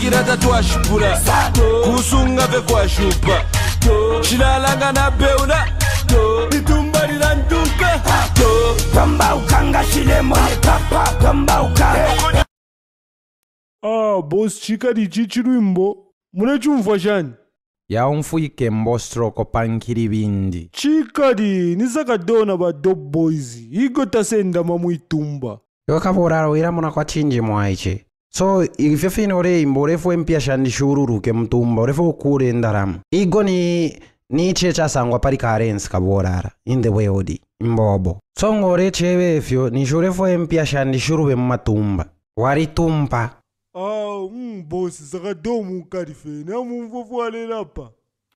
kirata twashukura kusunga vekwashupa chilalanga na beuna ah, itumba lilanduka tambaukanga shilemo nepapa tambauka Ah, bos chikadichi chirwimbo mune chimvwa chani yaumfuike mbostroko pankiribindi chikadi nisakadona vadoboys igotasenda mamwitumba yokavorarowira muna kwatinji mwaiche so ifiafini ore imbo urefu empiashani shururuke mtumba urefu ukure ndarama igo ni niche chasangwa pari karensi kaborara inde weodi imbobo tsongo ore chevefyo nisho urefu empiashani shuruve mmatumba waritumpa mbosi zakadomukarifeni amumvofu walerapa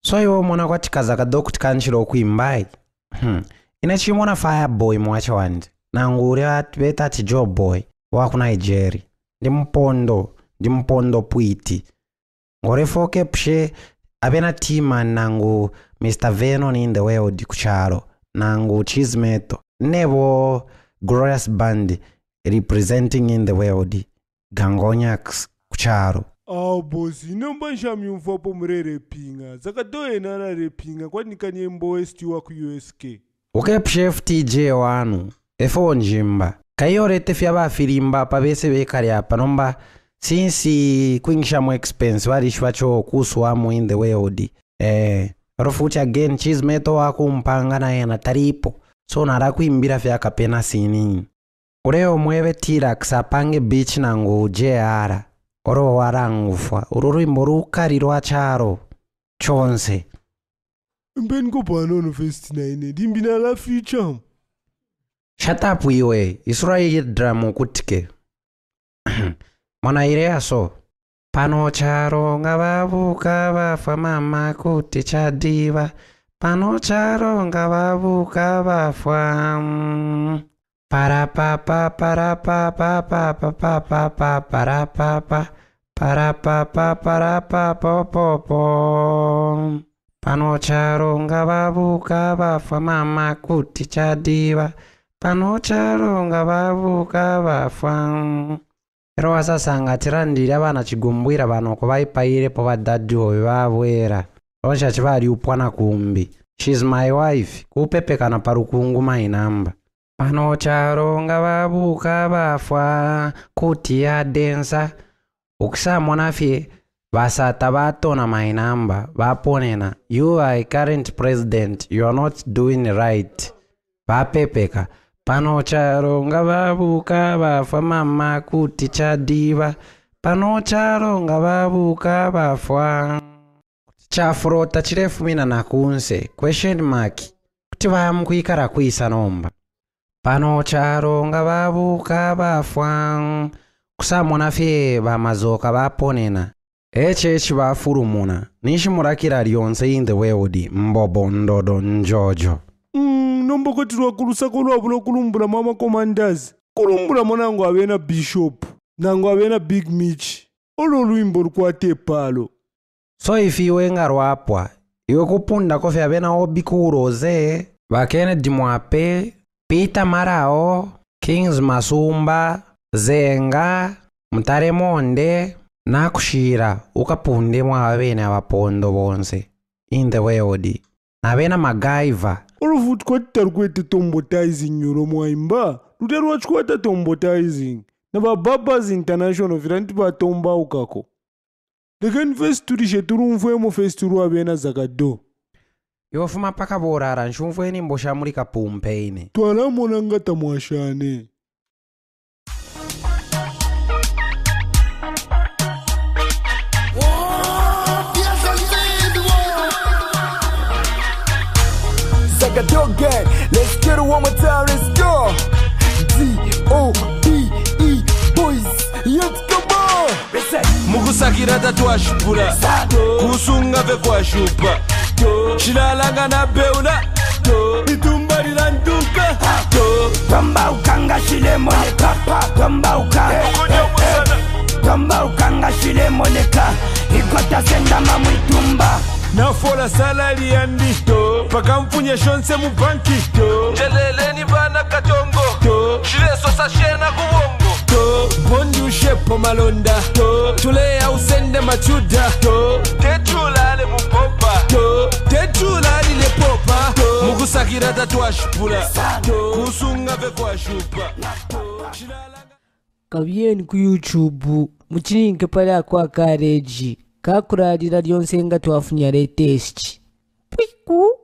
so iwo mona kwatikaza kadokuti kanchira okuimbai hmm. ina chimona fireboy mwacha wanje nangu ure vetati joe boy wakunigeria ndimpondo ndimpondo puiti ngorefoke pshe ave na tima nangu mr venon in the world kuchalo nangu chismeto nevo glorious band representing in the world gangonyax kuchalo awu bosi inombanishamyumva po murerepinga saka toenana repinga kwanikaniemboestiwa kuusk uke pshe ftj wanu efo njimba kaiyorete fyava afirimbapa vese vekari apa nomba sinsi kuingisha muexpense varishi vacho kuusuwamo in the way od eh, ro futi again chizimeto wakumupanga nayena taripo so nara kuimbira fyakapena sinini ureo mweve tirax apange bich nangu jr oro warangufwa uru rwimbo rukari rwacharo chonse mbeni kopanono 59 dimbina la future chatapu iwe isu raidhiramukutike mwana ire yaso pano charonga vavuka vafa mama kuti chadiva pano charonga vavuka vafa mm. parapapa parapapa papapapa parapapa parapapa parapapa popo pano charonga vavuka vafa mama kuti chadiva pa panocharo nga babuuka bafa era wasasanga tirandira abaana kigumbwira bano kubayipayirepo badaddi oyo babwera onkya kibaliupwana kumbi shes my wife kuupepekana parukungu mainamba pano kyalo nga babuuka bafa kutiyadde nsa okusaamo nafye basata batona mainamba baponena you are current president you are not doing right bapepeka pano charonga vavuka vafa mama kuti chadiva pano charonga vavuka vafa chafurota chirefumina nakunze question mark kuti vamkuikara kuisa nomba pano charonga vavuka vafa kusamona fiye vamazoka vaponena echechi vafurumuna nishimurakira rionse in the world mbobo ndodo njojo ndombokotirwa kurusa kurwavula kurumbura mwa makomandazi kurumbura mwanangu ave na bhishopu nangu ave na big mich olo luimbo rukwate palo so ifi iwe ngarwapwa iwe kupunda kofi ave na obi kuuroze vakenedi mwape pita marao kings masumba zenga mutare monde nakushira ukapunde mwava vene avapondo vonse in the wod navena magaivha urofuti kwatitari kuita tombotizing yoromwaimba rutari wacho kuata tombotizing navababas international viranitipatomba ukako rekani fesi turi cheturumfuemo fesi turi wavena zakado yofuma pakavorara nchumfueni mboshamurika pumpeine twaramonangatamwashane like a dog gang. Let's get it one more time, let's go. D O B E boys, let's go. mukusakira tatwashupula kusunga vekwashupa shilalanga na beuna itumbalila ntuka tombaukanga shilemoneka tombauka tombaukanga shilemoneka ikota sendama mwitumba nafola salali yandi twakampfunye shonse mu banki njeleleni vana katongo zvilesosashena kuvongo bondi ushepo malonda tuleya usende machuda tetulale mupopa tetulalile popa mukusakira tatwashipula kusunga vekwashupa kabyeni ku youtube muchilinge pali akwa kareji kakulalira lyonse nga twafunya latest piku